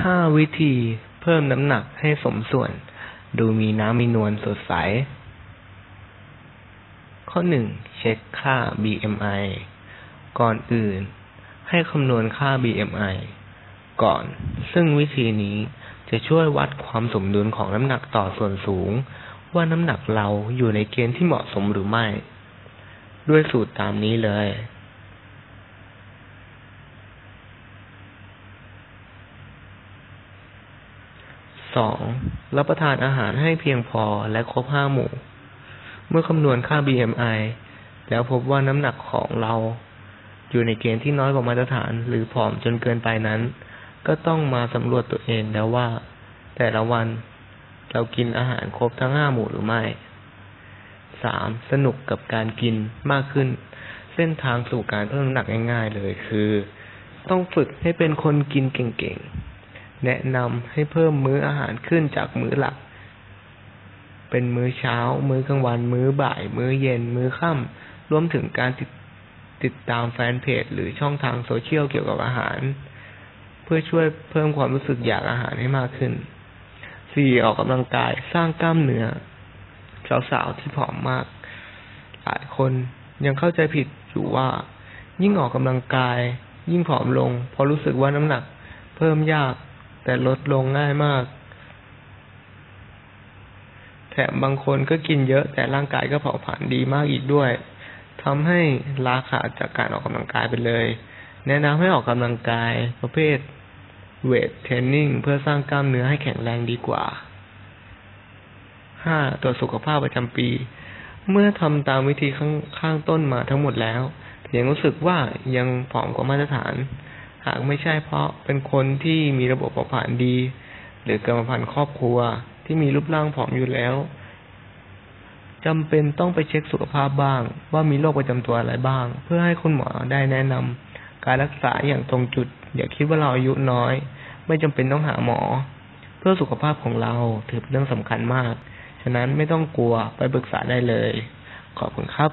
ห้าวิธีเพิ่มน้ำหนักให้สมส่วน ดูมีน้ำมีนวลสดใส ข้อหนึ่งเช็คค่า BMI ก่อนอื่น ให้คำนวณค่า BMI ก่อน ซึ่งวิธีนี้จะช่วยวัดความสมดุลของน้ำหนักต่อส่วนสูง ว่าน้ำหนักเราอยู่ในเกณฑ์ที่เหมาะสมหรือไม่ ด้วยสูตรตามนี้เลย สองรับประทานอาหารให้เพียงพอและครบห้าหมู่ เมื่อคำนวณค่า BMI แล้วพบว่าน้ำหนักของเรา อยู่ในเกณฑ์ที่น้อยกว่ามาตรฐาน หรือผอมจนเกินไปนั้น ก็ต้องมาสำรวจตัวเองแล้วว่า แต่ละวันเรากินอาหารครบทั้งห้าหมู่หรือไม่สามสนุกกับการกินมากขึ้น เส้นทางสู่การเพิ่มน้ำหนักง่าย ๆ เลยคือ ต้องฝึกให้เป็นคนกินเก่งๆ แนะนำให้เพิ่มมื้ออาหารขึ้นจากมื้อหลัก เป็นมื้อเช้า มื้อกลางวัน มื้อบ่าย มื้อเย็น มื้อค่ำรวมถึงการติดติดตามแฟนเพจ หรือช่องทางโซเชียลเกี่ยวกับอาหาร เพื่อช่วยเพิ่มความรู้สึกอยากอาหารให้มากขึ้น สี่ออกกำลังกายสร้างกล้ามเนื้อสาวๆที่ผอมมาก หลายคนยังเข้าใจผิดอยู่ว่า ยิ่งออกกำลังกาย ยิ่งผอมลงเพราะรู้สึกว่าน้ำหนัก เพิ่มยาก แต่ลดลงง่ายมาก แถมบางคนก็กินเยอะ แต่ร่างกายก็เผาผลาญดีมากอีกด้วยทำให้ลาขาดจากการออกกำลังกายไปเลย แนะนำให้ออกกำลังกายประเภทเวทเทรนนิ่งเพื่อสร้างกล้ามเนื้อให้แข็งแรงดีกว่าห้าตรวจสุขภาพประจำปี เมื่อทำตามวิธีข้างข้างต้นมาทั้งหมดแล้ว แต่ยังรู้สึกว่ายังผอมกว่ามาตรฐาน หากไม่ใช่เพราะเป็นคนที่มีระบบเผาผลาญดี หรือกรรมพันธุ์ครอบครัวที่มีรูปร่างผอมอยู่แล้วจำเป็นต้องไปเช็คสุขภาพบ้าง ว่ามีโรคประจำตัวอะไรบ้าง เพื่อให้คุณหมอได้แนะนำการรักษาอย่างตรงจุด อย่าคิดว่าเราอายุน้อย ไม่จำเป็นต้องหาหมอ เพื่อสุขภาพของเราถือเป็นเรื่องสำคัญมาก ฉะนั้นไม่ต้องกลัวไปปรึกษาได้เลย ขอบคุณครับ